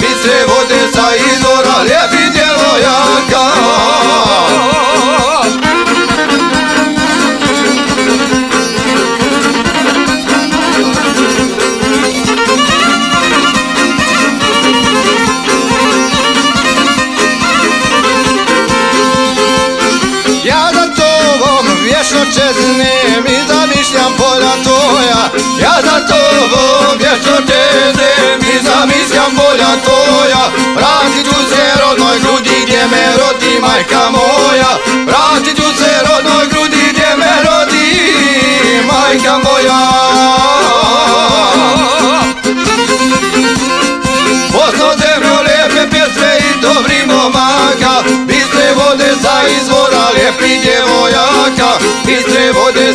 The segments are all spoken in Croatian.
bistre vode sa izvora lijepi djevojaka. Ja za tobom vječno čeznem i zamišljam majka moja Vratit ću se rodnoj grudi gdje me rodi majka moja. Bosno zemljo lijepe pjesme i dobri momaka Bistre vode sa izvora lijepi djevojaka Bistre vode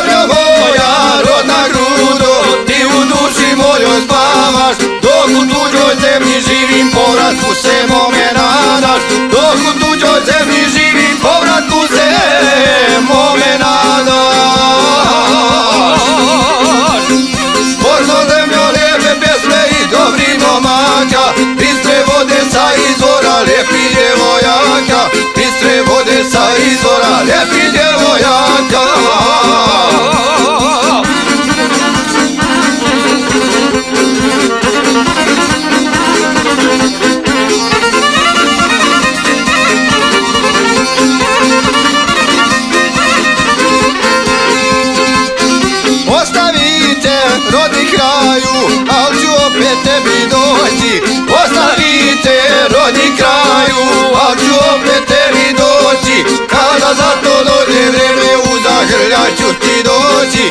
Zemljo moja, rodna grudo, ti u duši mojoj spavaš. Dok u tuđoj zemlji živim, povratku se mome nadaš. Dok u tuđoj zemlji živim, povratku se mome nadaš. Porno zemljo lijepe pjesme i dobri momaka Bistre vode sa izvora lijepi djevojaka Bistre vode sa izvora lijepi djevojaka rodni kraju, al ću opet tebi doći. Ostavite rodni kraju, al ću opet tebi doći. Kada za to dođe vreme u zagrljaj ću ti doći